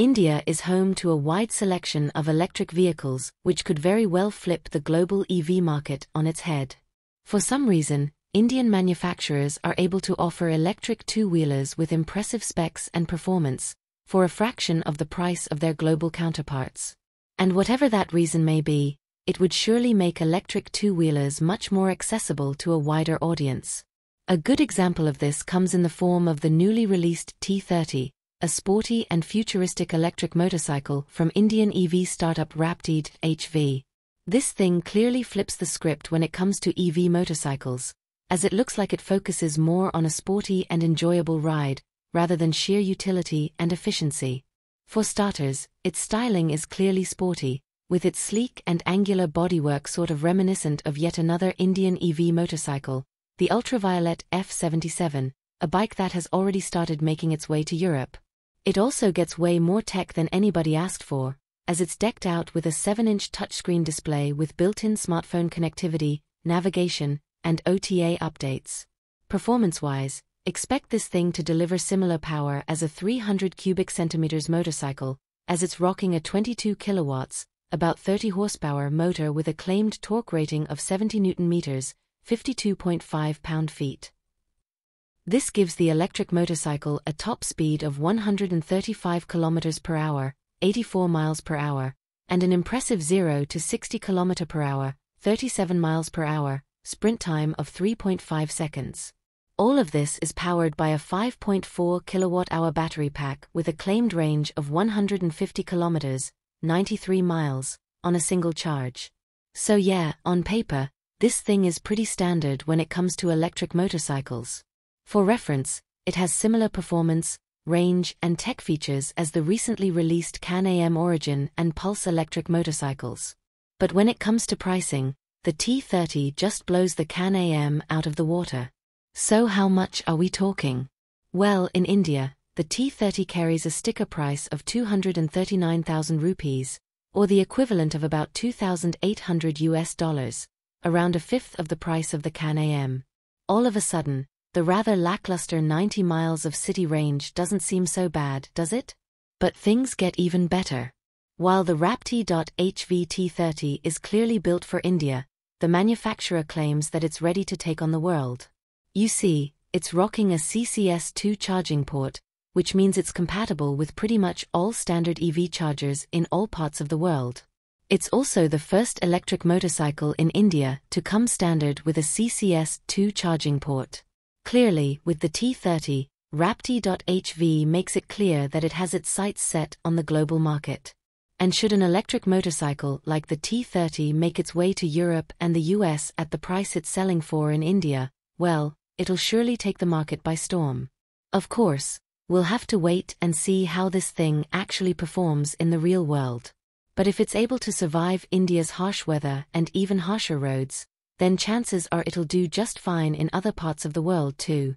India is home to a wide selection of electric vehicles, which could very well flip the global EV market on its head. For some reason, Indian manufacturers are able to offer electric two-wheelers with impressive specs and performance, for a fraction of the price of their global counterparts. And whatever that reason may be, it would surely make electric two-wheelers much more accessible to a wider audience. A good example of this comes in the form of the newly released T30, a sporty and futuristic electric motorcycle from Indian EV startup Raptee HV. This thing clearly flips the script when it comes to EV motorcycles, as it looks like it focuses more on a sporty and enjoyable ride, rather than sheer utility and efficiency. For starters, its styling is clearly sporty, with its sleek and angular bodywork sort of reminiscent of yet another Indian EV motorcycle, the Ultraviolette F77, a bike that has already started making its way to Europe. It also gets way more tech than anybody asked for, as it's decked out with a 7-inch touchscreen display with built-in smartphone connectivity, navigation, and OTA updates. Performance-wise, expect this thing to deliver similar power as a 300 cubic centimeters motorcycle, as it's rocking a 22 kilowatts, about 30 horsepower motor with a claimed torque rating of 70 newton meters, 52.5 pound-feet. This gives the electric motorcycle a top speed of 135 km per hour, 84 miles per hour, and an impressive 0 to 60 km per hour, 37 miles per hour, sprint time of 3.5 seconds. All of this is powered by a 5.4 kilowatt-hour battery pack with a claimed range of 150 kilometers, 93 miles, on a single charge. So yeah, on paper, this thing is pretty standard when it comes to electric motorcycles. For reference, it has similar performance, range, and tech features as the recently released Can-Am Origin and Pulse electric motorcycles. But when it comes to pricing, the T30 just blows the Can-Am out of the water. So how much are we talking? Well, in India, the T30 carries a sticker price of 239,000 rupees, or the equivalent of about 2,800 US dollars, around a fifth of the price of the Can-Am. All of a sudden, the rather lackluster 90 miles of city range doesn't seem so bad, does it? But things get even better. While the Raptee.HV T30 is clearly built for India, the manufacturer claims that it's ready to take on the world. You see, it's rocking a CCS2 charging port, which means it's compatible with pretty much all standard EV chargers in all parts of the world. It's also the first electric motorcycle in India to come standard with a CCS2 charging port. Clearly, with the T30, Raptee.HV makes it clear that it has its sights set on the global market. And should an electric motorcycle like the T30 make its way to Europe and the US at the price it's selling for in India, well, it'll surely take the market by storm. Of course, we'll have to wait and see how this thing actually performs in the real world. But if it's able to survive India's harsh weather and even harsher roads, then chances are it'll do just fine in other parts of the world too.